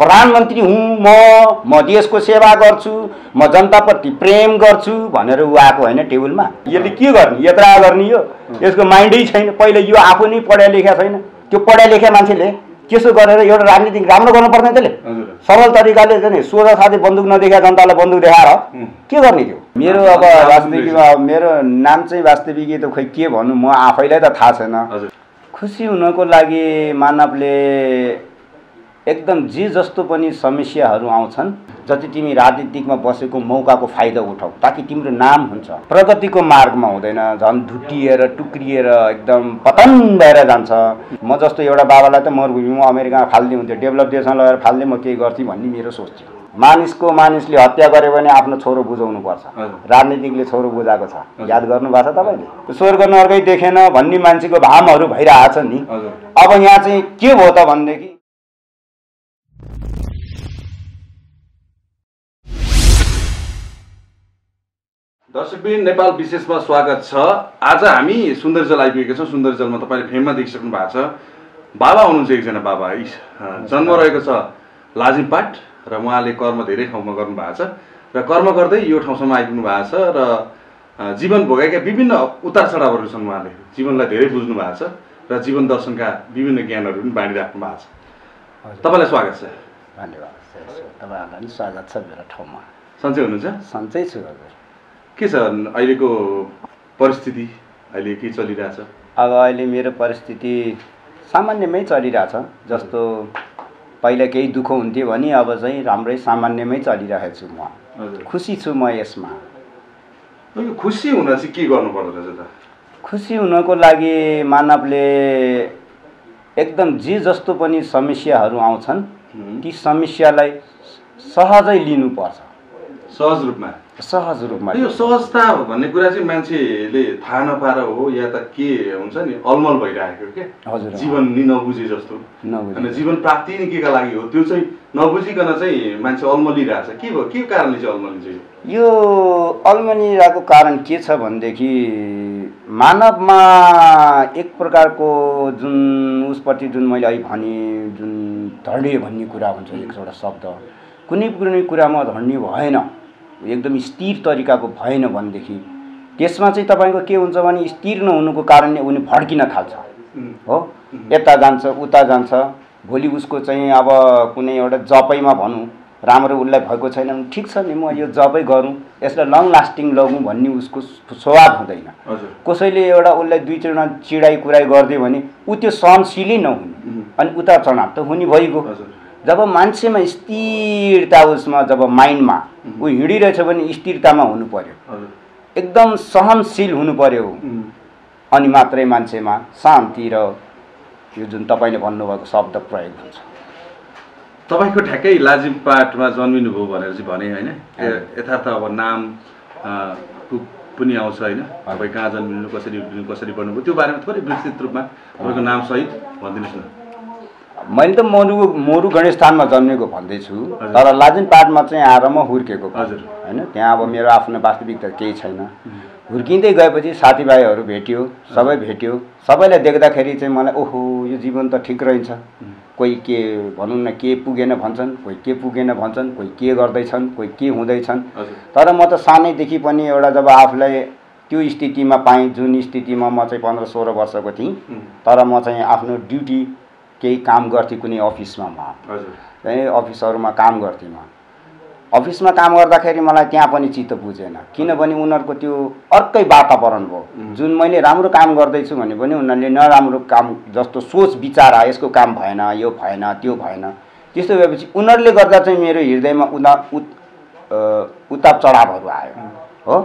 प्रधानमन्त्री हुँ म म देशको सेवा गर्छु म जनताप्रति प्रेम गर्छु भनेर ऊ आएको होइन टेबलमा। यसले के गर्ने? यत्रा गर्ने यो। यसको माइन्डै छैन। पहिले यो आफू नै पढा लेखा छैन। त्यो पढा लेखा मान्छेले त्यसो गरेर एउटा राजनीति राम्रो गर्नु पर्दैन त्यसले। सरल तरिकाले चाहिँ नि सोझा साथै बन्दुक नदेखा जनतालाई बन्दुक देखाएर के गर्ने त्यो? मेरो अब वास्तविकमा अब मेरो नाम चाहिँ वास्तविकी त खोइ के भन्नु? म आफैलाई त थाहा छैन। खुसी हुनको लागि मानवले एकदम जे जस्तो पनि समस्याहरू आउँछन्। जति तिमी राजनीतिकमा बसेको मौकाको फाइदा उठाऊ ताकि तिम्रो नाम हुन्छ। प्रगतिको मार्गमा हुँदैन झन् धुटिएर टुक्रिएर एकदम पतन भएर जान्छ। म जस्तो एउटा बाबालाई त म अमेरिकामा फाल्ने हुन्थ्यो डेभलप देशमा लगेर फाल्ने म केही गर्थेँ भन्ने मेरो सोच थियो। मानिसको मानिसले हत्या गर्यो भने आफ्नो छोरो बुझाउनु पर्छ हजुर। राजनीतिकले छोरो बुझाएको छ। याद गर्नुभएको छ तपाईँले? स्वर्ग नर्कै देखेन भन्ने मान्छेको भामहरू भइरहेको छ नि अब यहाँ चाहिँ के भयो त भनेदेखि दर्शकबिन नेपाल विशेषमा स्वागत छ। आज हामी सुन्दरजल आइपुगेका छौँ। सुन्दरजलमा तपाईँले फेममा देखिसक्नु भएको छ। बाबा हुनुहुन्छ एकजना बाबा। जन्म रहेको छ लाजिमपाट र उहाँले कर्म धेरै ठाउँमा गर्नुभएको छ। र कर्म गर्दै यो ठाउँसम्म आइपुग्नु भएको छ र जीवन भोगेका विभिन्न उतार चढावहरू छन् उहाँले। जीवनलाई धेरै बुझ्नु भएको छ र जीवन दर्शनका विभिन्न ज्ञानहरू पनि बाँडिराख्नु भएको छ। तपाईँलाई स्वागत छ। धन्यवाद। तपाईँहरूलाई पनि स्वागत छ मेरो ठाउँमा। सन्चै हुनुहुन्छ? सन्चै छु हजुर। के छ अहिलेको परिस्थिति? अहिले के चलिरहेछ? अब अहिले मेरो परिस्थिति सामान्यमै चलिरहेछ। जस्तो पहिला केही दुःख हुन्थ्यो भने अब चाहिँ राम्रै सामान्यमै चलिरहेको छु म खुसी छु म यसमा। खुसी हुन चाहिँ के गर्नु पर्दो रहेछ त? खुसी हुनको लागि मानवले एकदम जे जस्तो पनि समस्याहरू आउँछन्। ती समस्यालाई सहजै लिनुपर्छ। सहज रूपमा। सहज रूपमा। यो सहजता भन्ने कुरा चाहिँ मान्छेले थाहा नपाएर हो या त के हुन्छ नि अलमल भइरहेको के? हजुर जीवन नि नबुझे जस्तो। अनि जीवन प्राप्ति नै केका लागि हो? त्यो चाहिँ नबुझिकन चाहिँ मान्छे अल्मलिरहेछ। के भयो? के कारणले चाहिँ अल्मलिन्छ यो? यो अल्मनिरहेको कारण के छ भनेदेखि मानवमा एक प्रकारको जुन उसपट्टि जुन मैले अहिले भने जुन धर्ने भन्ने कुरा हुन्छ एक एउटा शब्द। कुनै कुनै कुरामा धर्ने भएन। एकदम स्थिर तरिकाको भएन भनेदेखि त्यसमा चाहिँ तपाईँको के हुन्छ भने स्थिर नहुनुको कारणले उनी भड्किन थाल्छ। हो? यता जान्छ उता जान्छ। भोलि उसको चाहिँ अब कुनै एउटा जपैमा भनौँ राम्रो उसलाई भएको छैन भने ठिक छ नि म यो जबै गरौँ यसलाई लङ लास्टिङ लगौँ भन्ने उसको स्वभाव हुँदैन। कसैले एउटा उसलाई दुई चारवटा चिडाइ कुराइ गरिदियो भने ऊ त्यो सहनशीलै नहुने। अनि उता चढाव त हुने भइगयो। जब मान्छेमा स्थिरता उसमा जब माइन्डमा ऊ हिँडिरहेछ भने स्थिरतामा हुनु पर्यो एकदम सहनशील हुनु पर्यो अनि मात्रै मान्छेमा शान्ति र यो जुन तपाईँले भन्नुभएको शब्द प्रयोग हुन्छ। तपाईँको ठ्याक्कै लाजिमपाटमा जन्मिनु भयो भनेर चाहिँ भने होइन। यथार्थ अब नाम पनि आउँछ होइन। तपाईँ कहाँ जन्मिनु कसरी कसरी बढ्नुभयो त्यो बारेमा थोरै विस्तृत रूपमा तपाईँको नामसहित भनिदिनुहोस् न। मैले त मोरु मोरु गणेशस्थानमा जन्मेको भन्दैछु। तर लाजिमपाटमा चाहिँ आएर म हुर्केको। होइन? त्यहाँ अब मेरो आफ्नो वास्तविकता केही छैन। हुर्किँदै गएपछि साथीभाइहरू भेट्यो सबै भेट्यो। सबैलाई देख्दाखेरि चाहिँ मलाई ओहो यो जीवन त ठिक रहेछ कोही के भनौँ न के पुगेन भन्छन् कोही के पुगेन भन्छन् कोही के गर्दैछन् कोही के हुँदैछन्। तर म त सानैदेखि पनि एउटा जब आफूलाई त्यो स्थितिमा पाएँ जुन स्थितिमा म चाहिँ पन्ध्र सोह्र वर्षको थिएँ तर म चाहिँ आफ्नो ड्युटी केही काम गर्थेँ कुनै अफिसमा म। चाहिँ अफिसहरूमा काम गर्थेँ म। अफिसमा काम गर्दाखेरि मलाई त्यहाँ पनि चित्त बुझेन। किनभने उनीहरूको त्यो अर्कै वातावरण भयो। जुन मैले राम्रो काम गर्दैछु भने पनि उनीहरूले नराम्रो काम जस्तो सोच विचार आयो यसको काम भएन यो भएन त्यो भएन। त्यस्तो भएपछि उनीहरूले गर्दा चाहिँ मेरो हृदयमा उता उत अ, उतार चढावहरू आयो। हो?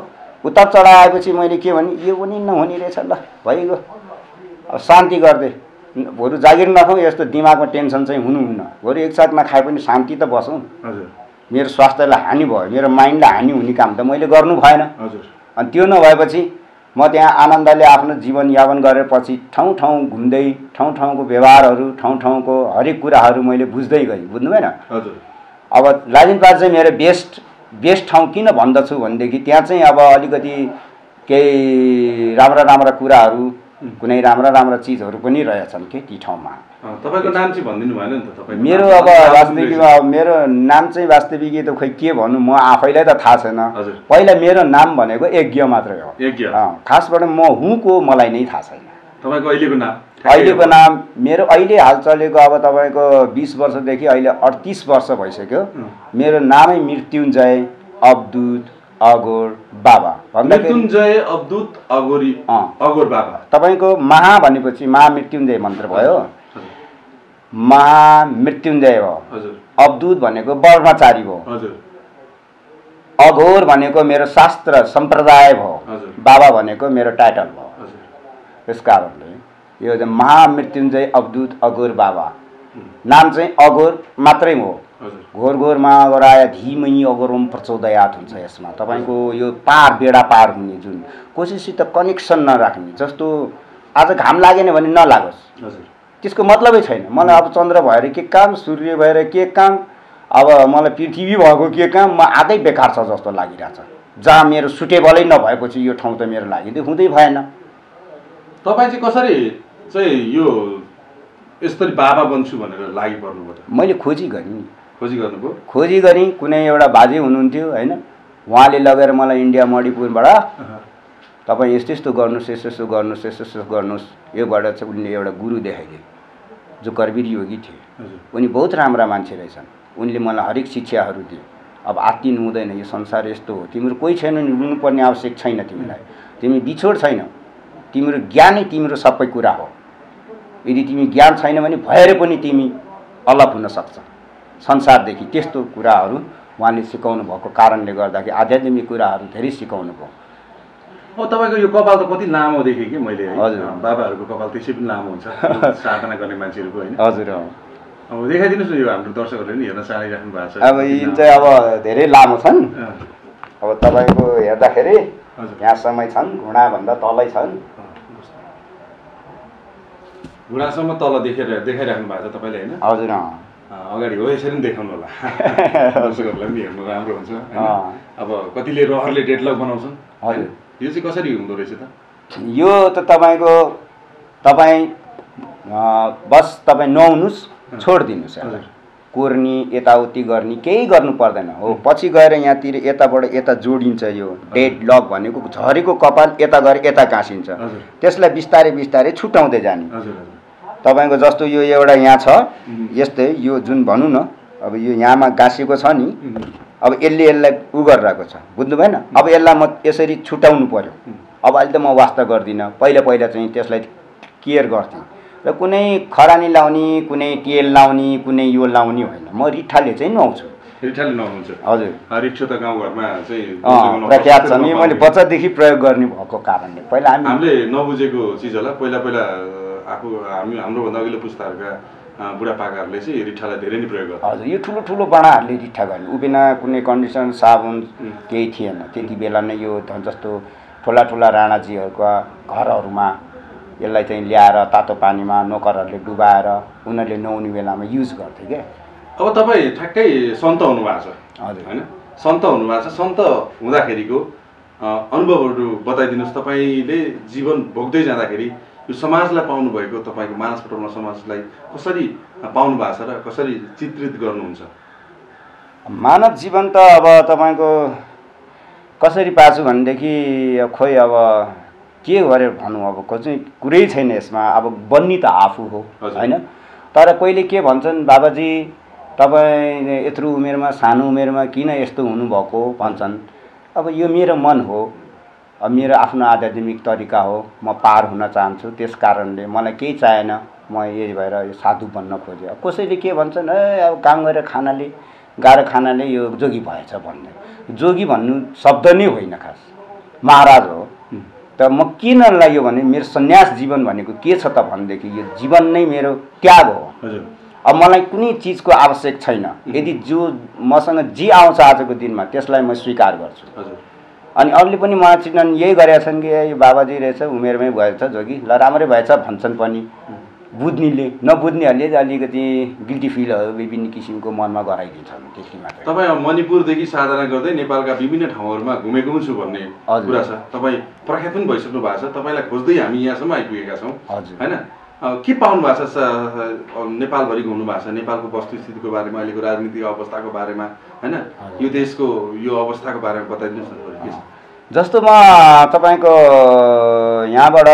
उतार चढाव आएपछि मैले के भने यो पनि नहुने रहेछ ल भइगयो। अब शान्ति गर्दै। भोलि जागिर नखाउँ यस्तो दिमागमा टेन्सन चाहिँ हुनुहुन्न। भोलि एकसाथ नखाए पनि शान्ति त बसौँ। मेरो स्वास्थ्यलाई हानि भयो मेरो माइन्डलाई हानि हुने काम त मैले गर्नु भएन। हजुर। अनि त्यो नभएपछि म त्यहाँ आनन्दले आफ्नो जीवनयापन गरेपछि ठाउँ ठाउँ घुम्दै ठाउँ ठाउँको व्यवहारहरू ठाउँ ठाउँको हरेक कुराहरू मैले बुझ्दै गएँ बुझ्नु भएन अब लाजिमपाट चाहिँ मेरो बेस्ट बेस्ट ठाउँ किन भन्दछु भनेदेखि त्यहाँ चाहिँ अब अलिकति केही राम्रा राम्रा कुराहरू कुनै राम्रा राम्रा चिजहरू पनि रहेछन् के ती ठाउँमा। तपाईँको नाम चाहिँ भनिदिनु भएन नि त मेरो। अब वास्तविकमा अब मेरो नाम चाहिँ वास्तविक त खोइ के भन्नु म आफैलाई त थाहा छैन। पहिला मेरो नाम भनेको यज्ञ मात्रै हो। खासबाट म हुँ को मलाई नै थाहा छैन। तपाईँको अहिलेको नाम? अहिलेको नाम मेरो अहिले हाल चलेको अब तपाईँको बिस वर्षदेखि अहिले अडतिस वर्ष भइसक्यो। मेरो नामै मृत्युञ्जय अवधूत अघोर बाबा। मृत्युञ्जय अवधूत अगोरी। अगोर बाबा। तपाईँको महा भनेपछि महामृत्युञ्जय मन्त्र भयो। महामृत्युञ्जय भयो। अवधूत भनेको ब्रह्मचारी भयो। अघोर भनेको मेरो शास्त्र सम्प्रदाय भयो। बाबा भनेको मेरो टाइटल भयो। त्यस कारणले यो चाहिँ महामृत्युञ्जय अवधूत अघोर बाबा। नाम चाहिँ अघोर मात्रै हो। घोर घोरमा अगराया धीमही अगरोम प्रचोदयात हुन्छ यसमा। तपाईँको यो पार बेडा पार हुने जुन कोसिसित कनेक्सन नराख्ने जस्तो आज घाम लागेन भने नलागोस्। हजुर। त्यसको मतलबै छैन। मलाई अब चन्द्र भएर के काम सूर्य भएर के काम अब मलाई पृथ्वी भएको के काम म आधै बेकार छ जस्तो लागिरहेछ। जहाँ मेरो सुटेबलै नभएपछि यो ठाउँ त मेरो लागि त हुँदै भएन। तपाईँ चाहिँ कसरी चाहिँ यो यसरी बाबा बन्छु भनेर लागि पर्नुभयो? मैले खोजी गरेँ नि। खोजी गर्नुभयो? खोजी गरेँ। कुनै एउटा बाजे हुनुहुन्थ्यो होइन? उहाँले लगेर मलाई इन्डिया मणिपुरबाट तपाईँ यस्तो यस्तो गर्नुहोस् यस्तो यस्तो गर्नुहोस् यस्तो यस्तो गर्नुहोस्। योबाट चाहिँ उनले एउटा गुरु देखाइदिए जो करवीर योगी थिए। उनी बहुत राम्रा मान्छे रहेछन्। उनले मलाई हरेक शिक्षाहरू दिए। अब आत्तिनु हुँदैन यो संसार यस्तो हो। तिम्रो कोही छैन नि रुनुपर्ने आवश्यक छैन तिमीलाई। तिमी बिछोड छैन। तिम्रो ज्ञानै तिम्रो सबै कुरा हो। यदि तिमी ज्ञान छैन भने भएर पनि तिमी अलग हुन सक्छ। संसारदेखि त्यस्तो कुराहरू उहाँले सिकाउनु भएको कारणले गर्दाखेरि आध्यात्मिक कुराहरू धेरै सिकाउनु भयो। अब तपाईँको यो कपाल त कति लामो देखेँ कि मैले है? हजुर। बाबाहरूको कपाल त्यसै पनि लामो हुन्छ। साधना गर्ने मान्छेहरूको होइन। हजुर। अब देखाइदिनुहोस् न यो हाम्रो दर्शकहरूले नि हेर्न चाहइराख्नु भएको छ। अब यिन चाहिँ अब धेरै लामो छन्। अब तपाईँको हेर्दाखेरि हजुर। यहाँसम्म छन् घुँडाभन्दा तलै छन्। घुँडासम्म तल देखेर देखाइराख्नु भएको छ तपाईँले होइन? हजुर अगाडि हो यसरी पनि देखाउनु होला। दर्शकहरूलाई पनि हेर्नु राम्रो हुन्छ। अब कतिले रहरले डेडलक बनाउँछन्? हजुर। यो चाहिँ कसरी हुँदो रहेछ त? यो त तपाईँको तपाईँ बस तपाईँ नहुनुहोस् छोडिदिनुहोस् हजुर। कोर्नी यताउति गर्ने केही गर्नु पर्दैन। हो पछि गएर यहाँतिर यताबाट यता जोडिन्छ यो डेड लक भनेको झरेको कपाल यता गएर यता हजुर। त्यसलाई बिस्तारै बिस्तारै छुट्याउँदै जाने। तपाईँको जस्तो यो एउटा यहाँ छ यस्तै यो जुन भनौँ न अब यो यहाँमा गाँसिएको छ नि अब यसले यसलाई उ गरिरहेको छ। बुझ्नु भएन? अब यसलाई म यसरी छुट्याउनु पर्यो। उम्, अब अहिले त म वास्ता गर्दिनँ। पहिला पहिला चाहिँ त्यसलाई केयर गर्थेँ। र कुनै खरानी लाउने कुनै तेल लाउने कुनै यो लाउने होइन। म रिठाले चाहिँ नुहाउँछु। रिठाले हजुर। त गाउँघरमा चाहिँ प्रख्यात छ नि। मैले बच्चादेखि प्रयोग गर्ने भएको कारणले। पहिला हामी हामीले नबुझेको चिजहरूलाई पहिला पहिला आफू हामी हाम्रोभन्दा अघिल्लो पुस्ताहरूका बुढापाकाहरूले चाहिँ रिठालाई धेरै नै प्रयोग गर्छ। हजुर यो ठुलो ठुलो बडाहरूले रिठा गर्ने। उबिना कुनै कन्डिसन साबुन. केही थिएन। त्यति बेला नै यो जस्तो ठुला ठुला राणाजीहरूका घरहरूमा यसलाई चाहिँ ल्याएर तातो पानीमा नोकरहरूले डुबाएर उनीहरूले नुहाउने बेलामा युज गर्थे क्या। अब तपाईँ ठ्याक्कै सन्त हुनुभएको छ। हजुर। होइन? सन्त हुनुभएको छ। सन्त हुँदाखेरिको अनुभवहरू बताइदिनुहोस्। तपाईँले जीवन भोग्दै जाँदाखेरि यो समाजलाई पाउनु भएको तपाईँको मानस पटौमा समाजलाई कसरी पाउनु भएको छ र कसरी चित्रित गर्नुहुन्छ? मानव जीवन त अब तपाईँको कसरी पाछु भनेदेखि खोइ अब के गरेर भनौँ अब कसै कुरै छैन यसमा। अब बन्ने त आफू हो। होइन? तर कहिले के भन्छन् बाबाजी तपाईँ यत्रो उमेरमा सानो उमेरमा किन यस्तो हुनुभएको? भन्छन्। अब यो मेरो मन हो। मेरो आफ्नो आध्यात्मिक तरिका हो म पार हुन चाहन्छु। त्यस कारणले मलाई केही चाहेन म यही भएर यो साधु बन्न खोजेँ। अब कसैले के भन्छन् ए अब काम गरेर खानाले गाह्रो खानाले यो जोगी भएछ भन्ने। जोगी भन्नु शब्द नै होइन खास। महाराज हो। त म किन लाग्यो भने मेरो सन्यास जीवन भनेको के छ त भनेदेखि यो जीवन नै मेरो त्याग हो। अब मलाई कुनै चिजको आवश्यक छैन। यदि जो मसँग जे आउँछ आजको दिनमा त्यसलाई म स्वीकार गर्छु। हजुर। अनि अरूले पनि मलाई चिन्हन् यही गरेका छन् कि यो बाबाजी रहेछ उमेरमै भएछ जोगी। ल राम्रै भएछ भन्छन् पनि। बुझ्नेले नबुझ्नेहरूले अलिकति गिल्टी फिलहरू विभिन्न किसिमको मनमा गराइदिन्छन् त्यति मात्रै। तपाईँ अब मणिपुरदेखि साधना गर्दै नेपालका विभिन्न ठाउँहरूमा घुमेको पनि छु भन्ने। कुरा छ। तपाईँ प्रख्यात पनि भइसक्नु भएको छ। तपाईँलाई खोज्दै हामी यहाँसम्म आइपुगेका छौँ। हजुर। होइन? के पाउनु भएको छ नेपालभरि घुम्नु भएको छ? नेपालको वस्तुस्थितिको बारेमा अहिलेको राजनीतिक अवस्थाको बारेमा होइन। यो देशको यो अवस्थाको बारेमा बताइदिनुहोस् न? जस्तो म तपाईँको यहाँबाट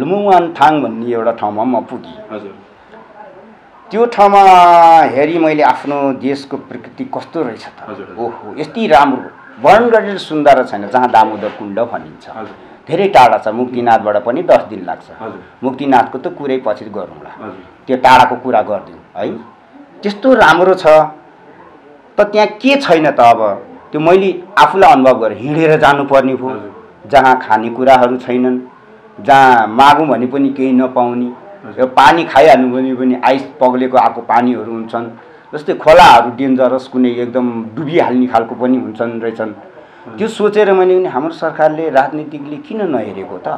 लुमुवान थाङ भन्ने एउटा ठाउँमा म पुगेँ। हजुर। त्यो ठाउँमा हेरी मैले आफ्नो देशको प्रकृति कस्तो रहेछ त। ओहो यति राम्रो वर्णन गरेर सुन्दर छैन जहाँ दामोदर कुण्ड भनिन्छ। हजुर। धेरै टाढा छ मुक्तिनाथबाट पनि दस दिन लाग्छ। मुक्तिनाथको त कुरै पछि गरौँला त्यो टाढाको कुरा गरिदिउँ है? त्यस्तो राम्रो छ। त त्यहाँ के छैन त अब? त्यो मैले आफूलाई अनुभव गरेँ। हिँडेर जानुपर्ने भयो। जहाँ खानेकुराहरू छैनन् जहाँ मागौँ भने पनि केही नपाउने यो पानी खाइहाल्नु भने पनि आइस पग्लेको आएको पानीहरू हुन्छन्। जस्तै खोलाहरू डेन्जरस कुनै एकदम डुबिहाल्ने खालको पनि हुन्छन् रहेछन्। त्यो सोचेर मैले पनि हाम्रो सरकारले राजनीतिकले किन नहेरेको त?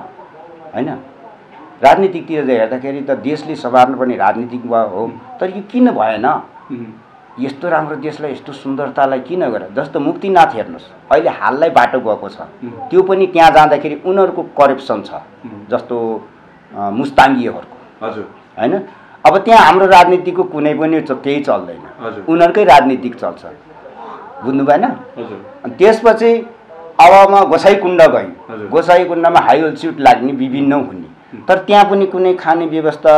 होइन? राजनीतिकतिर हेर्दाखेरि त देशले सवार्नु पर्ने राजनीतिक भयो हो तर यो किन भएन? यस्तो राम्रो देशलाई यस्तो सुन्दरतालाई किन गर जस्तो मुक्तिनाथ हेर्नुहोस् अहिले हाललाई बाटो गएको छ। त्यो पनि त्यहाँ जाँदाखेरि उनीहरूको करेप्सन छ जस्तो मुस्ताङ्गीहरूको। हजुर। होइन? अब त्यहाँ हाम्रो राजनीतिको कुनै पनि केही चल्दैन। उनीहरूकै राजनीतिक चल्छ। बुझ्नु भएन? अनि त्यसपछि अब म गोसाइकुण्ड गएँ। गोसाइकुण्डमा हाई अल्टिट्युड लाग्ने विभिन्न हुने। तर त्यहाँ पनि कुनै खाने व्यवस्था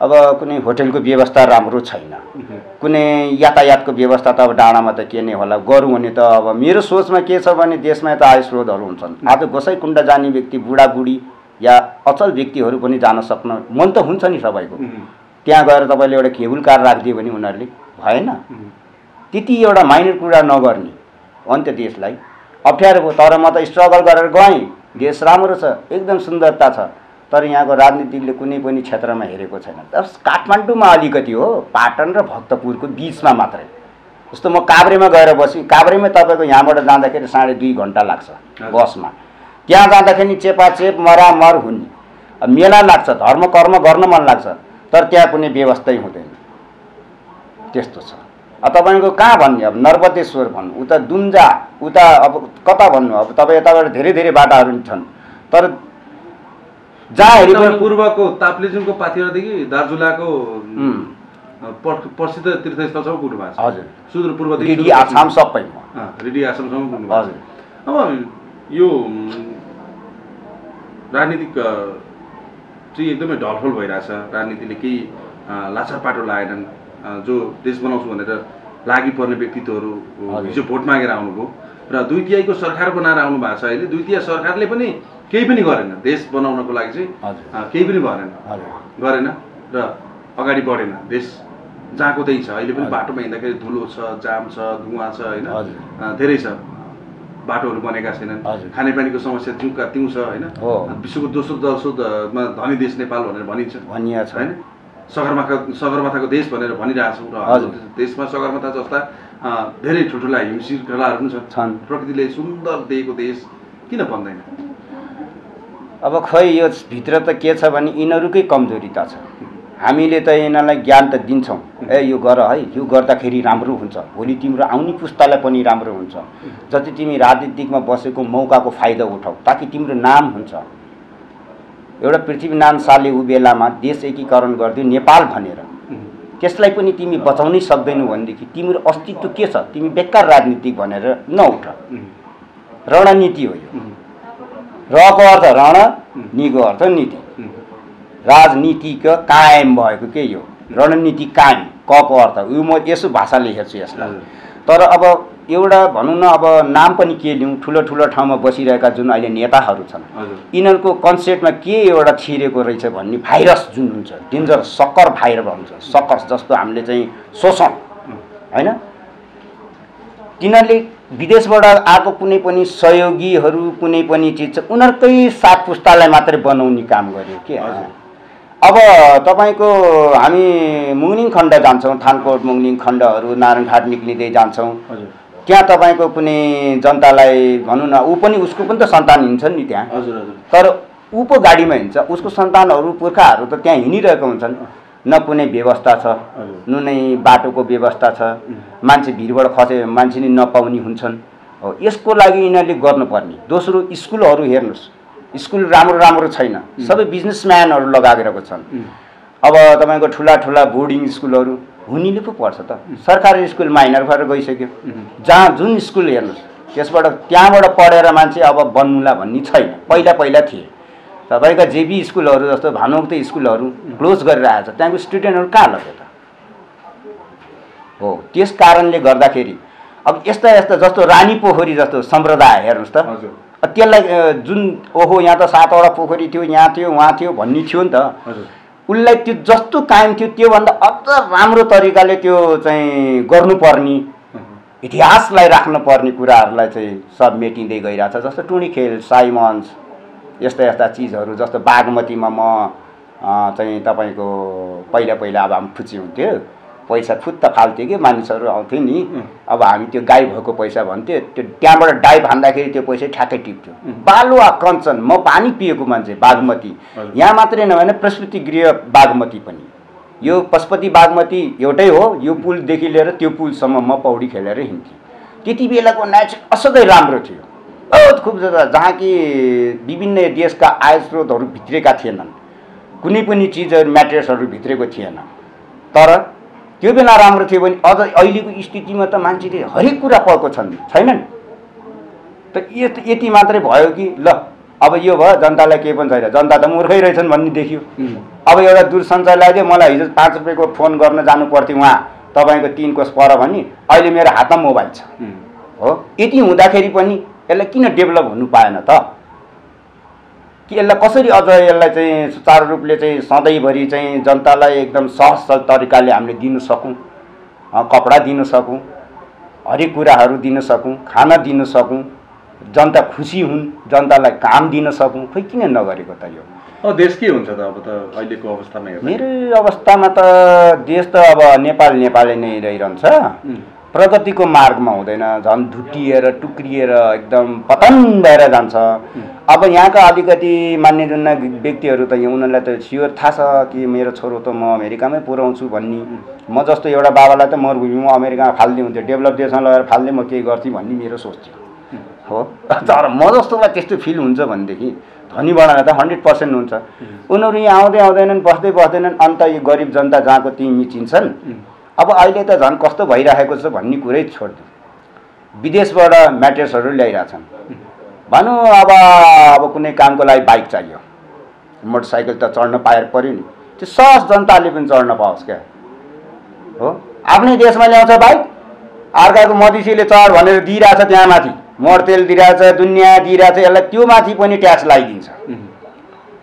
अब कुनै होटेलको व्यवस्था राम्रो छैन। कुनै यातायातको व्यवस्था त अब डाँडामा त के नै होला गरौँ भने त अब मेरो सोचमा के छ भने देशमा त आय स्रोतहरू हुन्छन्। आज गोसाइकुण्ड जाने व्यक्ति बुढाबुढी या अचल व्यक्तिहरू पनि जान सक्न मन त हुन्छ नि सबैको। त्यहाँ गएर तपाईँले एउटा केबुल कार राखिदियो भने उनीहरूले भएन। त्यति एउटा माइनर कुरा नगर्ने अन्त देशलाई अप्ठ्यारो भयो तर म त स्ट्रगल गरेर गएँ। देश राम्रो छ एकदम सुन्दरता छ। तर यहाँको राजनीतिकले कुनै पनि क्षेत्रमा हेरेको छैन। बस काठमाडौँमा अलिकति हो पाटन र भक्तपुरको बिचमा मात्रै। जस्तो म काभ्रेमा गएर बसेँ काभ्रेमा तपाईँको यहाँबाट जाँदाखेरि साढे दुई घन्टा लाग्छ। बसमा। त्यहाँ जाँदाखेरि चेपाचेप मरामर हुने। मेला लाग्छ धर्म कर्म गर्न मन लाग्छ तर त्यहाँ कुनै व्यवस्थै हुँदैन। त्यस्तो छ। तपाईँको कहाँ भन्ने? अब नर्बतेश्वर भन्नु। उता दुन्जा उता अब कता भन्नु? अब तपाईँ यताबाट धेरै धेरै बाटाहरू छन्। तर जहाँ पूर्वको ताप्लेजुङको पाथिरादेखि दार्जुलाको प्रसिद्ध तीर्थस्थलसम्म पुग्नु भएको छ। हजुर। सुदूरपूर्वदेखि आसाम सबैमा अँ, रेडी आसामसम्म पुग्नु हजुर। अब यो राजनीतिक चाहिँ एकदमै ढलफल भइरहेछ। राजनीतिले केही लाछा पाटो लाएनन्। जो देश बनाउँछु भनेर लागि पर्ने व्यक्तित्वहरू। हिजो भोट मागेर आउनुभयो र दुई तिहाईको सरकार बनाएर आउनु भएको छ अहिले। दुई तिहाई सरकारले पनि केही पनि गरेन। देश बनाउनको लागि चाहिँ केही पनि भएन गरेन र अगाडि बढेन। देश जहाँको त्यही छ। अहिले पनि। बाटोमा हिँड्दाखेरि धुलो छ जाम छ धुवा छ होइन? धेरै छ। बाटोहरू बनेका छैनन्। खानेपानीको समस्या तिउका तिउ छ होइन। विश्वको दोस्रो दोस्रोमा धनी देश नेपाल भनेर भनिन्छ। भनिया छ। होइन? सगरमाथा सगरमाथाको देश भनेर भनिरहेछौँ र हजुर। देशमा सगरमाथा जस्ता धेरै ठुल्ठुला हिम श्रृङ्खलाहरू पनि छन्। छन्। प्रकृतिले सुन्दर दिएको देश किन भन्दैन अब खै यो भित्र त के छ भने यिनीहरूकै कमजोरी त छ। हामीले त यिनीहरूलाई ज्ञान त दिन्छौँ। ए यो गर है यो गर्दाखेरि राम्रो हुन्छ। भोलि तिम्रो आउने पुस्तालाई पनि राम्रो हुन्छ। जति तिमी राजनीतिकमा बसेको मौकाको फाइदा उठाऊ ताकि तिम्रो नाम हुन्छ। एउटा पृथ्वीनारायण शाहले ऊ बेलामा देश एकीकरण गरिदियो नेपाल भनेर। त्यसलाई पनि तिमी बचाउनै सक्दैनौ भनेदेखि तिम्रो अस्तित्व के छ? तिमी बेकार राजनीतिक भनेर नउठ। रणनीति हो यो। रको अर्थ रण निको अर्थ नीति। राजनीतिको कायम भएको के यो? रणनीति कायम। कको अर्थ? यो म यसो भाषाले हेर्छु यसलाई। तर अब एउटा भनौँ न अब नाम पनि के लिउँ ठुलो ठुलो ठाउँमा बसिरहेका जुन अहिले नेताहरू छन् यिनीहरूको कन्सेप्टमा के एउटा छिरेको रहेछ भन्ने भाइरस जुन हुन्छ डेन्जर सक्कर भाइरस भन्छ सक्कर जस्तो हामीले चाहिँ शोषण होइन? तिनीहरूले विदेशबाट आएको कुनै पनि सहयोगीहरू कुनै पनि चिज छ उनीहरूकै सात पुस्तालाई मात्रै बनाउने काम गर्यो के? हजुर। अब तपाईँको हामी मुङलिङ खण्ड जान्छौँ थानकोट मुङलिङ खण्डहरू नारायणघाट निक्लिँदै जान्छौँ। हजुर। त्यहाँ तपाईँको कुनै जनतालाई भनौँ न ऊ पनि उसको पनि त सन्तान हिँड्छन् नि त्यहाँ। हजुर हजुर। तर ऊ पो गाडीमा हिँड्छ उसको सन्तानहरू पुर्खाहरू त त्यहाँ हिँडिरहेको हुन्छन्। न कुनै व्यवस्था छ हजुर। न नै बाटोको व्यवस्था छ। मान्छे भिरबाट खसे मान्छे नै नपाउने हुन्छन्। हो यसको लागि यिनीहरूले गर्नुपर्ने। दोस्रो स्कुलहरू हेर्नुहोस्। स्कुल राम्रो राम्रो छैन। सबै बिजनेसम्यानहरू लगाइरहेको छन्। अब तपाईँको ठुला ठुला बोर्डिङ स्कुलहरू हुनेले पो पढ्छ त। सरकारी स्कुल माइनर भएर गइसक्यो। जहाँ जुन स्कुल हेर्नुहोस् त्यसबाट त्यहाँबाट पढेर मान्छे अब बन्नुला भन्ने छैन। पहिला पहिला थिए। तपाईँका जेबी स्कुलहरू जस्तो भानुभक्त स्कुलहरू क्लोज गरेर आएछ त्यहाँको स्टुडेन्टहरू कहाँ लग्यो त? हो त्यस कारणले गर्दाखेरि अब यस्ता यस्ता जस्तो रानी पोखरी जस्तो सम्प्रदाय हेर्नुहोस् त। त्यसलाई जुन ओहो यहाँ त सातवटा पोखरी थियो यहाँ थियो उहाँ थियो भन्ने थियो नि त। हजुर। उसलाई त्यो जस्तो कायम थियो त्योभन्दा अझ राम्रो तरिकाले त्यो चाहिँ गर्नुपर्ने इतिहासलाई राख्नुपर्ने कुराहरूलाई चाहिँ सब मेटिँदै गइरहेछ। जस्तो टुँडी खेल साइमन्स यस्ता यस्ता चिजहरू जस्तो बागमतीमा म चाहिँ तपाईँको पहिला पहिला अब हामी फुची हुन्थ्यो। पैसा फुत्त फाल्थ्यो कि मानिसहरू आउँथ्यो नि। अब हामी त्यो गाई भएको पैसा भन्थ्यो त्यो त्यहाँबाट डाइभ हान्दाखेरि त्यो पैसा ठ्याक्कै टिप्थ्यो। बालुवा कञ्चन म पानी पिएको मान्छे बागमती। यहाँ मात्रै नभए प्रस्तुति गृह बागमती पनि। यो पशुपति बागमती एउटै हो यो पुलदेखि लिएर त्यो पुलसम्म म पौडी खेलेर हिँड्थेँ। त्यति बेलाको नेचर असाध्यै राम्रो थियो। बहुत खुब ज्यादा जहाँ कि विभिन्न देशका आय स्रोतहरू भित्रेका थिएनन्। कुनै पनि चिजहरू म्याटेरियल्सहरू भित्रेको थिएन। तर त्यो बेला राम्रो थियो भने अझ अहिलेको स्थितिमा त मान्छेले हरेक कुरा पाएको छन् छैनन्? त यत- मात्रै भयो कि ल अब यो भयो जनतालाई केही पनि छैन। जनता त मूर्खै रहेछन् भन्ने देखियो। अब एउटा दूरसञ्चारलाई चाहिँ मलाई हिजो पाँच रुपियाँको फोन गर्न जानु पर्थ्यो उहाँ तपाईँको तिन कोस पर भने अहिले मेरो हातमा मोबाइल छ। हो? यति हुँदाखेरि पनि यसलाई किन डेभलप हुनु पाएन त? कि यसलाई कसरी अझ यसलाई चाहिँ सुचारू रूपले चाहिँ सधैँभरि चाहिँ जनतालाई एकदम सहज सरल तरिकाले हामीले दिन सकौँ कपडा दिन सकौँ हरेक कुराहरू दिन सकौँ खाना दिन सकौँ जनता खुसी हुन् जनतालाई काम दिन सकौँ खोइ किन नगरेको त यो? देश के हुन्छ त अब त अहिलेको अवस्थामा मेरो अवस्थामा त देश त अब नेपाल नेपालै नै रहिरहन्छ। प्रगतिको मार्गमा हुँदैन झन् धुटिएर टुक्रिएर एकदम पतन भएर जान्छ। अब यहाँका अलिकति मान्यजन्य व्यक्तिहरू त यहाँ उनीहरूलाई त स्योर थाहा छ कि मेरो छोरो त म अमेरिकामै पुऱ्याउँछु भन्ने। म जस्तो एउटा बाबालाई त मरुभूमिमा अमेरिकामा फाल्दै हुन्थ्यो डेभलप देशमा लगेर फाल्दै म केही गर्थेँ भन्ने मेरो सोच थियो। हो। तर म जस्तोलाई त्यस्तो फिल हुन्छ भनेदेखि धनी बनाएर त हन्ड्रेड पर्सेन्ट हुन्छ। उनीहरू यहाँ आउँदै आउँदैनन् बस्दै बस्दैनन् अन्त यो गरिब जनता जहाँको ती मिचिन्छन् अब अहिले त झन् कस्तो भइरहेको छ भन्ने कुरै छोडिदिउँ विदेशबाट म्याटेरियल्सहरू ल्याइरहेछन्। भनौँ अब अब कुनै कामको लागि बाइक चाहियो। मोटरसाइकल त चढ्न पाएर पऱ्यो नि। त्यो सहज जनताले पनि चढ्न पाओस् क्या। हो? आफ्नै देशमा ल्याउँछ बाइक अर्काको मधेसीले चढ भनेर दिइरहेछ त्यहाँ माथि मर तेल दिइरहेछ दुनियाँ दिइरहेछ यसलाई त्यो माथि पनि ट्याक्स लगाइदिन्छ।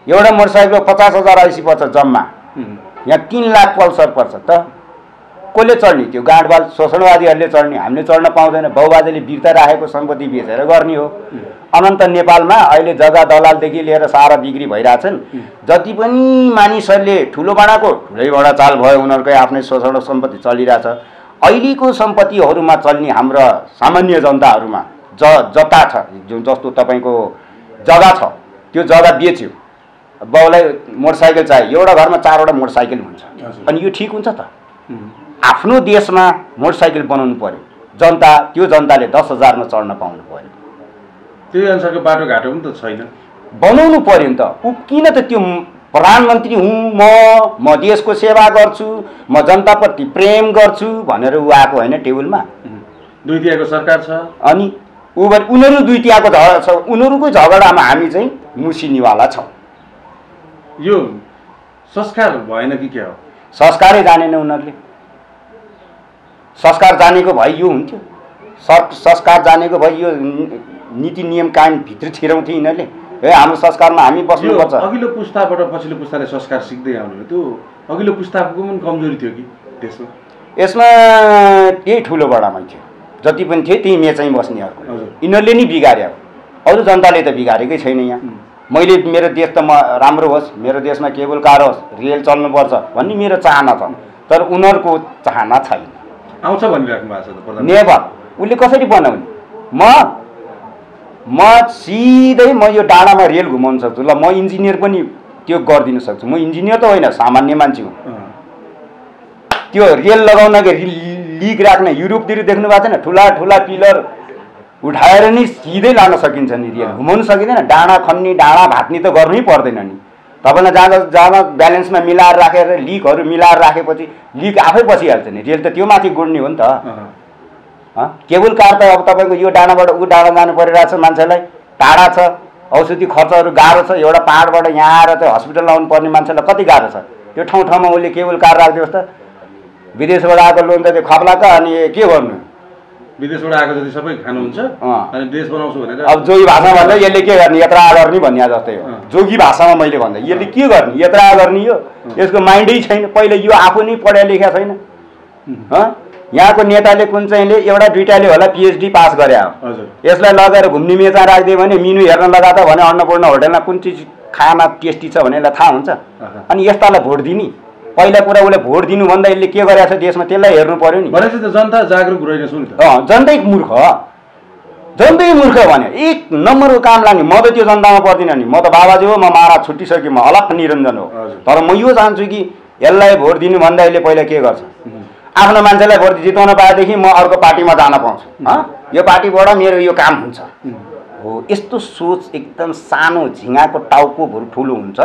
एउटा मोटरसाइकल पचास हजार ऐसी पर्छ जम्मा। यहाँ तिन लाख पल्सर पर्छ त। कसले चढ्ने? त्यो गाँडबाल शोषणवादीहरूले चढ्ने। हामीले चढ्न पाउँदैन। बाउबाजेले बिर्ता राखेको सम्पत्ति बेचेर गर्ने हो। अनन्त नेपालमा अहिले जग्गा दलालदेखि लिएर सारा बिक्री भइरहेछन्। जति पनि मानिसहरूले ठुलो भाँडाको ठुलै भाँडा चाल भयो उनीहरूकै आफ्नै शोषण सम्पत्ति चलिरहेछ। अहिलेको सम्पत्तिहरूमा चल्ने हाम्रा सामान्य जनताहरूमा ज जता छ जुन जस्तो तपाईँको जग्गा छ त्यो जग्गा बेच्यो। बाउलाई मोटरसाइकल चाहियो। एउटा घरमा चारवटा मोटरसाइकल हुन्छ। अनि यो ठिक हुन्छ त? आफ्नो देशमा मोटरसाइकल बनाउनु पर्यो। जनता त्यो जनताले दस हजारमा चढ्न पाउनु पर्यो। त्यही अनुसारको बाटोघाटो पनि त छैन। बनाउनु पर्यो नि त। ऊ किन त त्यो प्रधानमन्त्री हुँ म म देशको सेवा गर्छु म जनताप्रति प्रेम गर्छु भनेर ऊ आएको होइन टेबलमा? दुई तिहाको सरकार छ। अनि ऊ भने उनीहरू दुई तिहाको झगडा छ उनीहरूकै झगडामा हामी चाहिँ मुसिनीवाला छौँ। यो संस्कार भएन कि क्या हो? संस्कारै जानेन उनीहरूले। संस्कार जानेको भए यो हुन्थ्यो। सर संस्कार जानेको भए यो नीति नियम कायम भित्र छिराउँथे यिनीहरूले। ए हाम्रो संस्कारमा हामी बस्नुपर्छ। अघिल्लो पुस्ताबाट पछिल्लो पुस्ताले संस्कार सिक्दै आउने हो त्यो अघिल्लो पुस्ताको पनि कमजोरी थियो कि त्यसमा? यसमा त्यही ठुलो बडामै थियो। जति पनि थियो त्यही मेचाइ बस्नेहरूको। यिनीहरूले नि बिगार्यो। अरू जनताले त बिगारेकै छैन यहाँ। मैले मेरो देश त म राम्रो होस् मेरो देशमा केबल कार होस् रेल चल्नुपर्छ भन्ने मेरो चाहना छ। तर उनीहरूको चाहना छैन। आउँछ भनिराख्नु भएको छ नेभर उसले कसरी बनाउने? म म सिधै म यो डाँडामा रेल घुमाउन सक्छु। ल म इन्जिनियर पनि त्यो गरिदिन सक्छु। म इन्जिनियर त होइन सामान्य मान्छे हुँ। त्यो रेल लगाउन कि लिक राख्ने युरोपतिर देख्नु भएको छैन? ठुला ठुला पिलर उठाएर नि सिधै लान सकिन्छ नि रेल। घुमाउनु सकिँदैन। डाँडा खन्ने डाँडा भाट्ने त गर्नै पर्दैन नि। तपाईँलाई जहाँ जहाँ ब्यालेन्समा मिलाएर राखेर लिकहरू मिलाएर राखेपछि लिक आफै बसिहाल्छ नि। रेल त त्यो माथि गुड्ने हो नि त? केबुल कार त अब तपाईँको यो डाँडाबाट ऊ डाँडा जानु परिरहेको छ मान्छेलाई। टाढा छ औषधि खर्चहरू गाह्रो छ। एउटा पाहाडबाट यहाँ आएर चाहिँ हस्पिटल आउनु पर्ने मान्छेलाई कति गाह्रो छ? त्यो ठाउँ ठाउँमा उसले केबुल कार राखिदियोस् त। विदेशबाट आएको लोन त त्यो खप्ला त अनि के गर्नु? विदेशबाट आएको जति सबै खानुहुन्छ। अनि देश बनाउँछु भनेर अब जोगी भाषामा भन्दा यसले के गर्ने? यात्रा गर्ने भन्ने जस्तै हो। जोगी भाषामा मैले भन्दा यसले के गर्ने? यात्रा गर्ने यो। यसको माइन्डै छैन। पहिले यो आफू नै पढा लेखा छैन? यहाँको नेताले कुन चाहिँले एउटा दुइटाले होला पिएचडी पास गरे हो यसलाई लगेर घुम्ने मेचा राखिदियो भने मिनु हेर्न लगाएको भने अन्नपूर्ण होटेलमा कुन चिज खाना टेस्टी छ भने यसलाई थाहा हुन्छ। अनि यस्तालाई भोट दिने। पहिला कुरा उसले भोट दिनुभन्दा यसले के गरेको छ देशमा त्यसलाई हेर्नु पर्यो नि। भनेपछि त जनता जागरुक रहेनछ नि त। अँ जन्तै मूर्ख। जन्तै मूर्ख भने एक नम्बरको काम लाग्ने। म त त्यो जनतामा पर्दिनँ नि। म त बाबाजी हो म महाराज छुट्टिसकेँ म अलग निरञ्जन हो। तर म यो चाहन्छु कि यसलाई भोट दिनुभन्दा यसले पहिला के गर्छ? आफ्नो मान्छेलाई भोट जिताउन पाएदेखि म अर्को पार्टीमा जान पाउँछु। यो पार्टीबाट मेरो यो काम हुन्छ। हो यस्तो सोच एकदम सानो झिँगाको टाउको भुर ठुलो हुन्छ।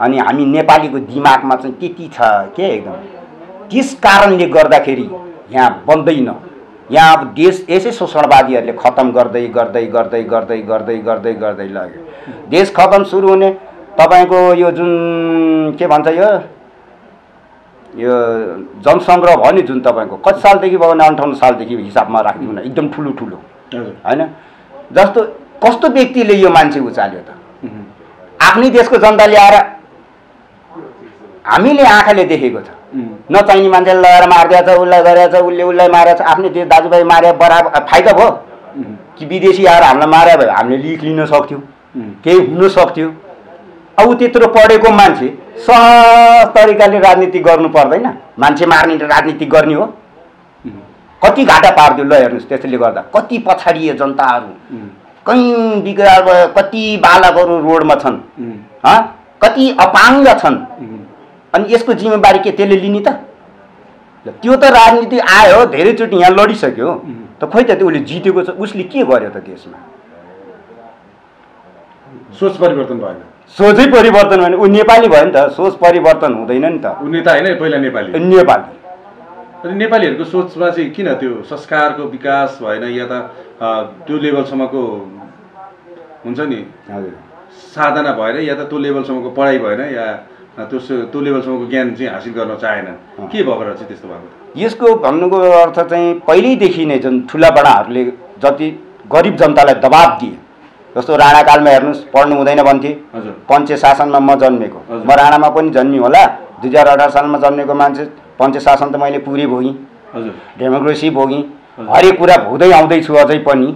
अनि हामी नेपालीको दिमागमा चाहिँ त्यति छ के एकदम? त्यस कारणले गर्दाखेरि यहाँ बन्दैन। यहाँ अब देश यसै शोषणवादीहरूले खतम गर्दै गर्दै गर्दै गर्दै गर्दै गर्दै गर्दै लग्यो। देश खतम सुरु हुने तपाईँको यो जुन के भन्छ यो? यो जनसङ्ग्रह भयो नि जुन तपाईँको कति सालदेखि भयो? भने अन्ठाउन्न सालदेखि हिसाबमा राखिदिउँ न एकदम ठुलो ठुलो। होइन? जस्तो कस्तो व्यक्तिले यो मान्छे उचाल्यो त? आफ्नै देशको जनताले आएर हामीले आँखाले देखेको छ। नचाहिने मान्छेले लगाएर मारिदिएको छ उसलाई गरेको छ उसले उसलाई मारेको छ आफ्नै देश दाजुभाइ मारे बराबर फाइदा भयो? कि विदेशी आएर हामीलाई मारे भयो? हामीले लिक लिन सक्थ्यौँ। केही हुन सक्थ्यो। अब त्यत्रो पढेको मान्छे सहज तरिकाले राजनीति गर्नु पर्दैन। मान्छे मार्ने राजनीति गर्ने हो। कति घाटा पारिदियो? ल हेर्नुहोस् त्यसले गर्दा। कति पछाडिए जनताहरू? कहीँ बिग्राल भयो कति बालकहरू रोडमा छन् कति अपाङ्ग छन्। अनि यसको जिम्मेवारी के त्यसले लिने त? त्यो त राजनीति आयो धेरैचोटि यहाँ लडिसक्यो। त खोइ त त्यो उसले जितेको छ उसले के गर्यो त देशमा सोच परिवर्तन भएन। सोचै परिवर्तन भने ऊ नेपाली भयो नि त सोच परिवर्तन हुँदैन नि त। ऊ नेता होइन पहिला नेपाली। नेपाली। अनि नेपालीहरूको सोचमा चाहिँ किन त्यो संस्कारको विकास भएन या त त्यो लेभलसम्मको हुन्छ नि हजुर। साधना भएन या त त्यो लेभलसम्मको पढाइ भएन या त्यो त्यो लेभलसम्मको ज्ञान चाहिँ हासिल गर्न चाहेन। के भएर चाहिँ त्यस्तो भएको? यसको भन्नुको अर्थ चाहिँ पहिल्यैदेखि नै जुन ठुला बडाहरूले जति गरिब जनतालाई दबाब दिए जस्तो राणाकालमा हेर्नुहोस् पढ्नु हुँदैन भन्थे। हजुर। पञ्चे शासनमा म जन्मेको। म राणामा पनि जन्मी होला। दुई हजार अठार सालमा जन्मेको मान्छे। पञ्चे शासन त मैले पुरै भोगेँ। डेमोक्रेसी भोगेँ। हरेक कुरा भोग्दै आउँदैछु अझै पनि।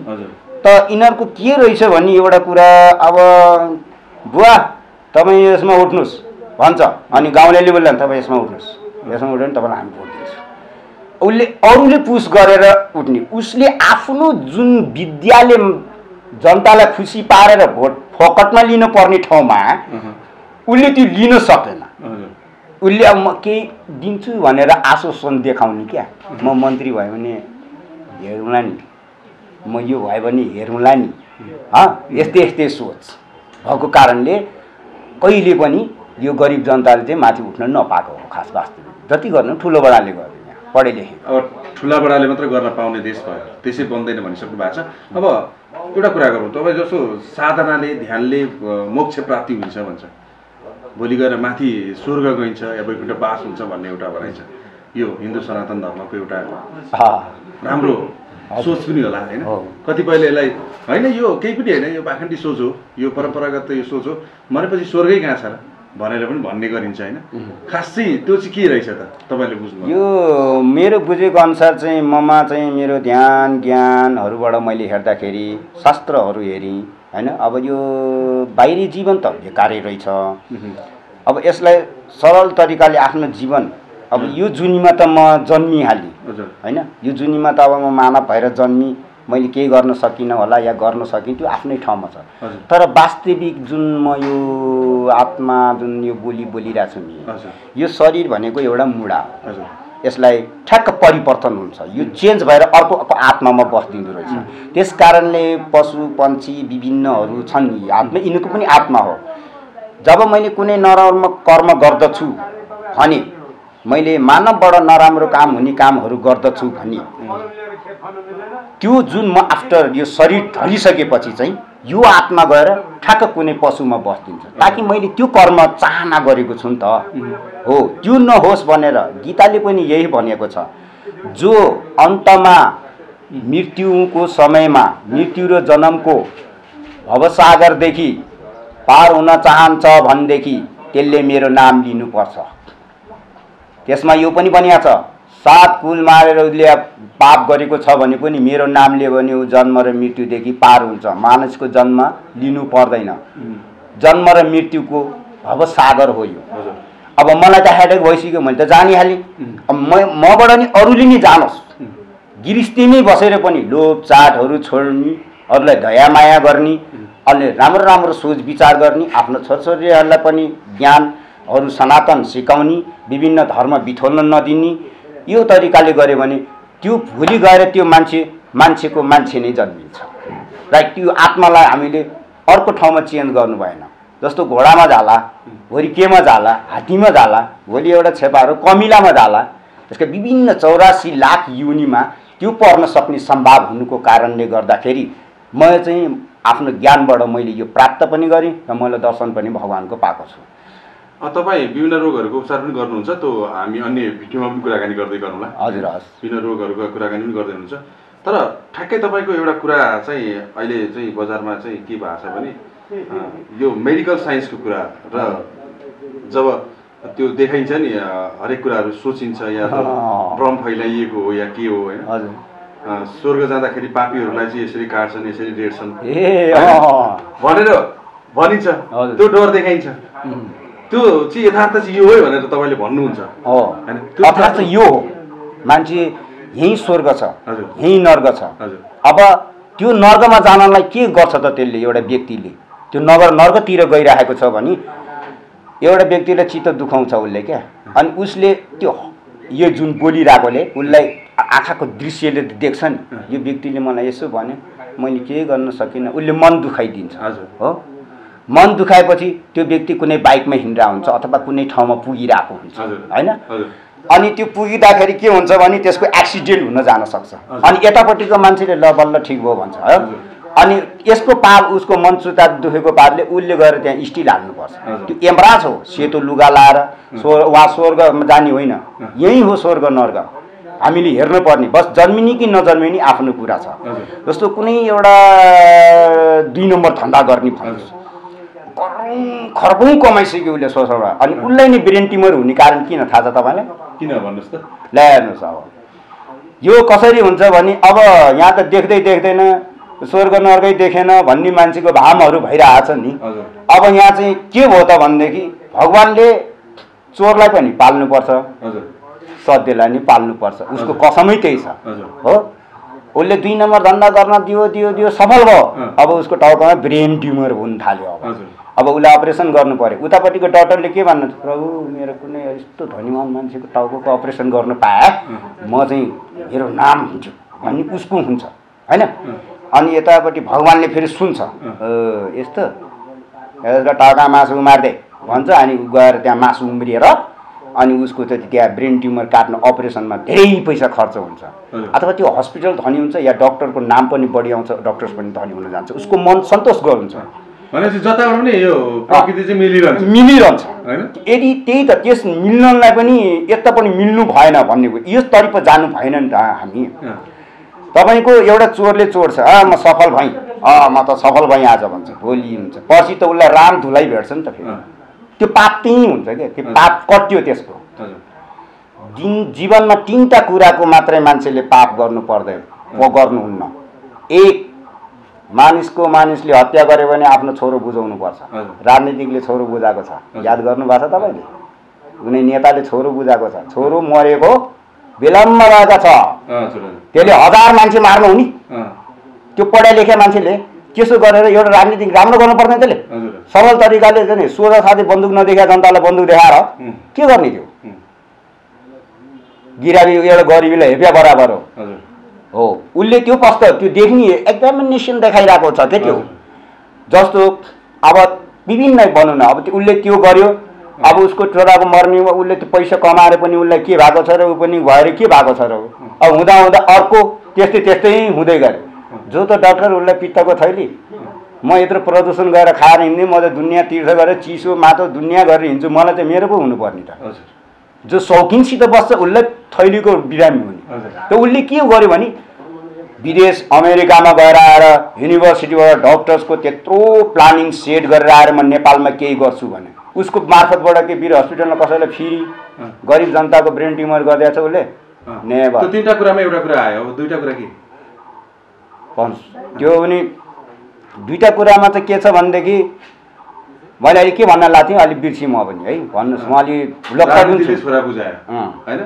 त यिनीहरूको के रहेछ भन्ने एउटा कुरा अब बुवा तपाईँ यसमा उठ्नुहोस्। भन्छ। अनि गाउँलेले बोल्दा नि तपाईँ यसमा उठ्नुहोस्। यसमा उठ्यो भने तपाईँलाई हामी भोट दिन्छौँ। उसले अरूले पुस गरेर उठ्ने। उसले आफ्नो जुन विद्याले जनतालाई खुसी पारेर भोट फोकटमा लिनु पर्ने ठाउँमा उसले त्यो लिन सकेन। उसले अब म केही दिन्छु भनेर आश्वासन देखाउने क्या। म मन्त्री भयो भने हेरौँला नि। म यो भयो भने हेरौँला नि। यस्तै यस्तै सोच। भएको कारणले कहिले पनि यो गरिब जनताले चाहिँ माथि उठ्न नपाएको हो खास वास्तविक जति गर्नु ठुलो बडाले गर्यो यहाँ पढे लेखे अब ठुला बडाले मात्र गर्न पाउने देश भयो। त्यसै बन्दैन भनिसक्नु भएको छ। अब एउटा कुरा गरौँ। तपाईँ जस्तो साधनाले ध्यानले मोक्ष प्राप्ति हुन्छ भन्छ। भोलि गएर माथि स्वर्ग गइन्छ या वैकुण्ठ बास हुन्छ भन्ने एउटा भनाइ छ। यो हिन्दू सनातन धर्मको एउटा राम्रो सोच पनि होला होइन। कतिपयले यसलाई होइन यो केही पनि होइन यो पाखण्डी सोच हो यो परम्परागत यो सोच हो। भनेपछि स्वर्गै कहाँ छ र? भनेर पनि भन्ने गरिन्छ होइन? खास चाहिँ त्यो चाहिँ के रहेछ त? तपाईँले बुझ्नु यो मेरो बुझेको अनुसार चाहिँ ममा चाहिँ मेरो ध्यान ज्ञानहरूबाट मैले हेर्दाखेरि शास्त्रहरू हेरेँ। होइन? अब यो बाहिरी जीवन त बेकारै रहेछ। अब यसलाई सरल तरिकाले आफ्नो जीवन अब यो जुनीमा त म जन्मिहालेँ। होइन? यो जुनीमा त अब म मानव भएर जन्मी मैले केही गर्न सकिनँ होला या गर्न सकिनँ त्यो आफ्नै ठाउँमा छ। तर वास्तविक जुन म यो आत्मा जुन यो बोली बोलिरहेको छु नि यो शरीर भनेको एउटा मुढा हो। यसलाई ठ्याक्क परिवर्तन हुन्छ। यो चेन्ज भएर अर्को अर्को आत्मामा बस्दिँदो रहेछ। त्यस कारणले पशु पन्छी विभिन्नहरू छन्। आत्मा यिनीहरूको पनि आत्मा हो। जब मैले कुनै नराम्रो कर्म गर्दछु भने मैले मानवबाट नराम्रो काम हुने कामहरू गर्दछु भने त्यो जुन म आफ्टर यो शरीर ढलिसकेपछि चाहिँ यो आत्मा गएर ठ्याक्क कुनै पशुमा बस्दिन्छ। ताकि मैले त्यो कर्म चाहना गरेको छु नि त। हो त्यो नहोस् भनेर गीताले पनि यही भनेको छ। जो अन्तमा मृत्युको समयमा मृत्यु र जन्मको भवसागरदेखि पार हुन चाहन्छ भनेदेखि त्यसले मेरो नाम लिनुपर्छ। त्यसमा यो पनि भनिएको छ। सात कुल मारेर उसले पाप गरेको छ भने पनि मेरो नाम लियो भने ऊ जन्म र मृत्युदेखि पार हुन्छ। मानिसको जन्म लिनु पर्दैन। जन्म र मृत्युको भवसागर हो यो। अब मलाई त हेडेक भइसक्यो मैले त जानिहालेँ। अब म मबाट नि अरूले नि जानोस्। गिरिस्तीमै बसेर पनि लोभ चाटहरू छोड्ने अरूलाई दया माया गर्ने अनि राम्रो राम्रो सोच विचार गर्ने आफ्नो छोरछोरीहरूलाई पनि ज्ञानहरू सनातन सिकाउने विभिन्न धर्म बिथोल्न नदिने यो तरिकाले गऱ्यो भने त्यो भोलि गएर त्यो मान्छे मान्छेको मान्छे नै जन्मिन्छ। लाइक त्यो आत्मालाई हामीले अर्को ठाउँमा चेन्ज गर्नु भएन। जस्तो घोडामा जाला भोलि केमा जाला हात्तीमा जाला भोलि एउटा छेपाहरू कमिलामा जाला त्यसका विभिन्न चौरासी लाख युनिमा त्यो पर्न सक्ने सम्भाव हुनुको कारणले गर्दाखेरि म चाहिँ आफ्नो ज्ञानबाट मैले यो प्राप्त पनि गरेँ र मैले दर्शन पनि भगवान्को पाएको छु। तपाईँ विभिन्न रोगहरूको उपचार पनि गर्नुहुन्छ त्यो हामी अन्य भिडियोमा पनि कुराकानी गर्दै गरौँला हजुर हस् विभिन्न रोगहरूको कुराकानी पनि गर्दै हुनुहुन्छ। तर ठ्याक्कै तपाईँको एउटा कुरा चाहिँ अहिले चाहिँ बजारमा चाहिँ के भएको छ भने यो मेडिकल साइन्सको कुरा र जब त्यो देखाइन्छ नि हरेक कुराहरू सोचिन्छ या। भ्रम फैलाइएको हो या के हो होइन स्वर्ग जाँदाखेरि पापीहरूलाई चाहिँ यसरी काट्छन् यसरी रेड्छन्। भनेर भनिन्छ। त्यो डर देखाइन्छ। त्यो चाहिँ यथार्थ चाहिँ यो हो भनेर तपाईँले भन्नुहुन्छ। हो। चाहिँ यो हो। मान्छे यहीँ स्वर्ग छ यहीँ नर्ग छ। अब त्यो नर्गमा जानलाई के गर्छ त त्यसले एउटा व्यक्तिले? त्यो नगर नर्गतिर गइरहेको छ भने एउटा व्यक्तिलाई चित्त दुखाउँछ उसले क्या? अनि उसले त्यो यो जुन बोलिरहेकोले उसलाई आँखाको दृश्यले देख्छ नि। यो व्यक्तिले मलाई यसो भन्यो मैले केही गर्न सकिनँ। उसले मन दुखाइदिन्छ। हजुर। हो? मन दुखाएपछि त्यो व्यक्ति कुनै बाइकमा हिँडिरहेको हुन्छ अथवा कुनै ठाउँमा पुगिरहेको हुन्छ होइन? अनि त्यो पुगिँदाखेरि के हुन्छ भने त्यसको एक्सिडेन्ट हुन जान सक्छ। अनि यतापट्टिको मान्छेले ल बल्ल ठिक भयो भन्छ है। अनि यसको पाप उसको मन सुता दुखेको पारले उसले गएर त्यहाँ स्टिल हाल्नुपर्छ। त्यो यमराज हो सेतो लुगा लाएर स्वर उहाँ स्वर्गमा जाने होइन। यहीँ हो स्वर्ग नर्ग। हामीले हेर्नुपर्ने। बस जन्मिने कि नजन्मिने आफ्नो कुरा छ। जस्तो कुनै एउटा दुई नम्बर धन्दा गर्ने भन्नुहोस्। करोडौँ खर्बौँ कमाइसक्यो उसले सोचबाट अनि उसलाई नै ब्रेन ट्युमर हुने कारण किन थाहा छ तपाईँलाई? किन भन्नुहोस् त? ल्याइ हेर्नुहोस् अब। यो कसरी हुन्छ भने अब यहाँ त देख्दै देख्दैन स्वर्ग नर्गै देखेन भन्ने मान्छेको भामहरू भइरहेछ नि। अब यहाँ चाहिँ के भयो त भनेदेखि भगवान्ले चोरलाई पनि पाल्नुपर्छ। हजुर। सत्यलाई नि पाल्नुपर्छ। उसको। कसमै त्यही छ। हो? उसले दुई नम्बर धन्दा गर्न दियो दियो दियो सफल भयो। अब उसको टाउकोमा ब्रेन ट्युमर हुन थाल्यो अब। अब उसलाई अपरेसन गर्नु पर्यो। उतापट्टिको डक्टरले के भन्नु प्रभु मेरो कुनै यस्तो धनीवान मान्छेको टाउको अपरेसन गर्नु पाए म चाहिँ मेरो नाम हुन्थ्यो भन्ने उसको हुन्छ होइन? अनि यतापट्टि भगवान्ले फेरि सुन्छ यस्तो? यसको टाउका मासु उमार्दे। भन्छ अनि गएर त्यहाँ मासु उम्रिएर अनि उसको चाहिँ त्यहाँ ब्रेन ट्युमर काट्न अपरेसनमा धेरै पैसा खर्च हुन्छ। अथवा त्यो हस्पिटल धनी हुन्छ या डक्टरको नाम पनि बढी आउँछ डक्टर्स पनि धनी हुन जान्छ उसको मन सन्तोष हुन्छ भनेपछि जताबाट पनि यो प्रकृति चाहिँ मिलिरहन्छ। मिलिरहन्छ। होइन? यदि त्यही त त्यस मिल्नलाई पनि यता पनि मिल्नु भएन भन्ने कुरो यस तरिप जानु भएन नि त हामी। तपाईँको एउटा चोरले चोर छ म सफल भएँ। अँ म त सफल भएँ आज भन्छ भोलि हुन्छ। पर्सि त उसलाई राम धुलाई भेट्छ नि त फेरि। त्यो पाप त्यहीँ हुन्छ क्या त्यो पाप कट्यो त्यसको। दिन जीवनमा तिनवटा कुराको मात्रै मान्छेले पाप गर्नु पर्दैन। गर्नुहुन्न? एक मानिसको मानिसले हत्या गर्यो भने आफ्नो छोरो बुझाउनुपर्छ। हजुर। राजनीतिकले छोरो बुझाएको छ। याद गर्नुभएको छ तपाईँले? कुनै नेताले छोरो बुझाएको छ। छोरो मरेको विलम्ब रहेको छ। त्यसले हजार मान्छे मार्नु हुने। त्यो पढाइ लेखे मान्छेले त्यसो गरेर एउटा राजनीति राम्रो गर्नु पर्दैन त्यसले। सरल तरिकाले चाहिँ सोझा साथै बन्दुक नदेखाए जनतालाई बन्दुक देखाएर के गर्ने त्यो? गिराबी एउटा गरिबीलाई हेप्या बराबर हो। हो। उसले त्यो कस्तो त्यो देख्ने एक्जामिनेसन देखाइरहेको छ क्या त्यो। जस्तो अब विभिन्न भनौँ न अब त्यो- उसले त्यो गर्यो अब उसको छोराको मर्नीमा उसले त्यो पैसा कमाएर पनि उसलाई के भएको छ र ऊ पनि भएर के भएको छ र ऊ? अब हुँदा हुँदा अर्को त्यस्तै त्यस्तै हुँदै गयो। जो त डाक्टर उसलाई पित्तको थैली। म यत्रो प्रदूषण गरेर खाएर हिँड्ने म त दुनियाँ तीर्थ गरेर चिसो माटो दुनियाँ गरेर हिँड्छु मलाई त मेरो पो हुनुपर्ने त। हजुर। जो शौकिनसित बस्छ उसलाई थैलीको बिरामी हुने। त उसले के गर्यो भने विदेश अमेरिकामा गएर आएर युनिभर्सिटीबाट डक्टर्सको त्यत्रो प्लानिङ सेट गरेर आएर म नेपालमा केही गर्छु भने उसको मार्फतबाट के वीर हस्पिटलमा कसैलाई फ्री गरिब जनताको ब्रेन ट्युमर गरिदिएको छ उसले। नेभर। तिनवटा कुरामा एउटा कुरा आयो अब दुईवटा कुरा के? भन्नुहोस् त्यो पनि दुइटा कुरामा चाहिँ के छ भनेदेखि मैले अहिले के भन्न लाग्थेँ थिएँ अलिक बिर्सेँ म पनि है। भन्नुहोस् म अलि पनि छु। छोरा बुझायो होइन?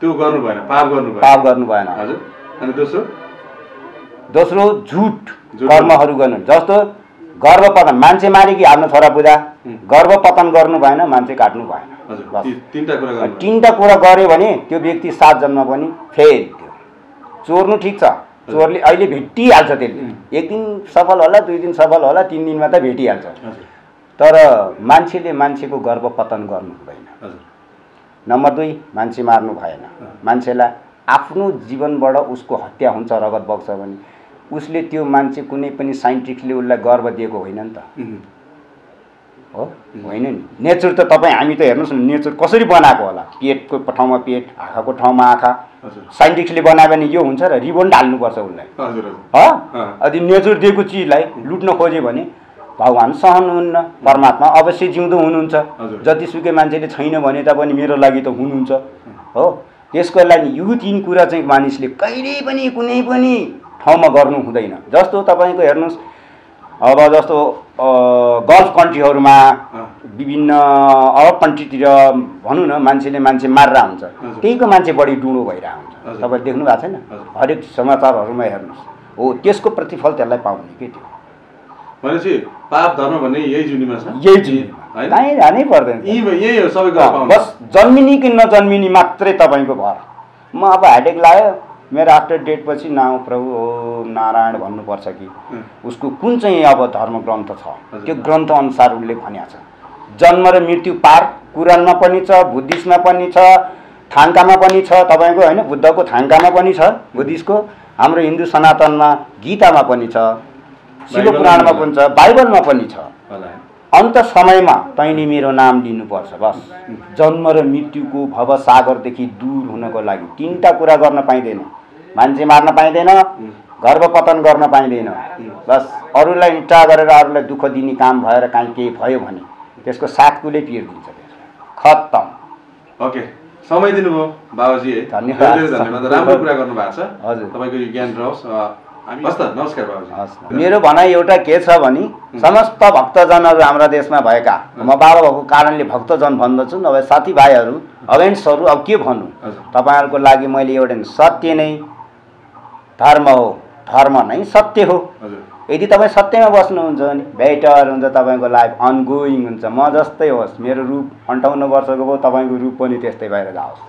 त्यो गर्नु भएन पाप गर्नु भएन। पाप गर्नु भएन। हजुर। अनि दोस्रो? दोस्रो झुट। कर्महरू गर्नु। जस्तो गर्भपतन मान्छे मारे कि आफ्नो छोरा बुझा। गर्भपतन गर्नु भएन मान्छे काट्नु भएन। तिनवटा कुरा गऱ्यो भने त्यो व्यक्ति सात जन्म पनि फेरि त्यो चोर्नु ठिक छ। चोरले अहिले भेटिहाल्छ त्यसले। एक दिन सफल होला दुई दिन सफल होला तिन दिनमा त भेटिहाल्छ। तर मान्छेले मान्छेको गर्भपतन गर्नु हुँदैन। नम्बर दुई मान्छे मार्नु भएन। मान्छेलाई आफ्नो जीवनबाट उसको हत्या हुन्छ रगत बग्छ भने उसले त्यो मान्छे कुनै पनि साइन्टिस्टले उसलाई गर्व दिएको होइन नि त। हो? होइन नि? नेचर त तपाईँ हामी त हेर्नुहोस् न नेचर कसरी बनाएको होला? पेटको ठाउँमा पेट आँखाको ठाउँमा आँखा। साइन्टिस्टले बनायो भने यो हुन्छ र रिबन हाल्नुपर्छ उसलाई। हो। अनि नेचर दिएको चिजलाई लुट्न खोज्यो भने भगवान् सहनुहुन्न परमात्मा अवश्य जिउँदो हुनुहुन्छ। जतिसुकै मान्छेले छैन भने तापनि मेरो लागि त हुनुहुन्छ। हो? त्यसको लागि यो तिन कुरा चाहिँ मानिसले कहिले पनि कुनै पनि ठाउँमा गर्नु हुँदैन। जस्तो तपाईँको हेर्नुहोस् अब जस्तो गल्फ कन्ट्रीहरूमा विभिन्न अरब कन्ट्रीतिर भनौँ न मान्छेले मान्छे मारेर हुन्छ। त्यहीको मान्छे बढी डुँडो भइरहेको हुन्छ। तपाईँले देख्नु भएको छैन। हरेक समाचारहरूमा हेर्नुहोस्। हो त्यसको प्रतिफल त्यसलाई पाउने के त्यो? भनेपछि पाप धर्म भन्ने यही जुनीमा छ। यही कहीँ जानै। पर्दैन यही हो सबै कुरा अँ, पाउने। बस जन्मिनी कि नजन्मिनी मात्रै तपाईँको भर म अब हेडेक लाग्यो। मेरो आफ्टर डेट पछि नाउँ प्रभु हो नारायण भन्नुपर्छ कि। उसको कुन चाहिँ अब धर्म ग्रन्थ छ। त्यो ग्रन्थ अनुसार उसले भनेको छ। जन्म र मृत्यु पार कुरानमा पनि छ बुद्धिस्टमा पनि छ थाङ्कामा पनि छ। तपाईँको होइन बुद्धको थाङ्कामा पनि छ बुद्धिस्टको। हाम्रो हिन्दू सनातनमा गीतामा पनि छ। शिव पुराणमा पनि छ बाइबलमा पनि छ। अन्त समयमा तैँले मेरो नाम लिनुपर्छ बस। जन्म र मृत्युको भवसागरदेखि दूर हुनको लागि तिनवटा कुरा गर्न पाइँदैन। मान्छे मार्न पाइँदैन गर्भपतन गर्न पाइँदैन। बस अरूलाई इन्टा गरेर अरूलाई दुःख दिने काम भएर काहीँ केही भयो भने त्यसको साथकुले पिर दिन्छ त्यसलाई खत्तम। ओके समय दिनुभयो बाबाजी। धन्यवाद। राम्रो कुरा गर्नु भएको छ। हजुर। तपाईँको यो ज्ञान रहोस्। हस् त नमस्कार बाबाजी। हस् मेरो भनाइ एउटा के छ भने समस्त भक्तजनहरू हाम्रा देशमा भएका म बाबा भएको कारणले भक्तजन भन्दछु नभए साथीभाइहरू अगेन्स्टहरू अब के भन्नु? तपाईँहरूको लागि मैले एउटा सत्य नै धर्म हो धर्म नै सत्य हो। यदि तपाईँ सत्यमा बस्नुहुन्छ भने बेटर हुन्छ तपाईँको लाइफ अनगोइङ हुन्छ। म जस्तै होस् मेरो रूप अन्ठाउन्न वर्षको भयो तपाईँको रूप पनि त्यस्तै भएर जाओस्।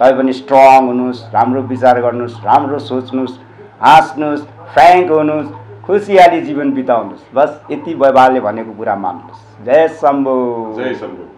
तपाईँ पनि स्ट्रङ हुनुहोस् राम्रो विचार गर्नुहोस् राम्रो सोच्नुहोस् हाँस्नुहोस्। फ्रेङ्क हुनुहोस् खुसियाली जीवन बिताउनुहोस्। बस यति बाबाले भनेको कुरा मान्नुहोस्। जय शम्भो। जय शम्भु।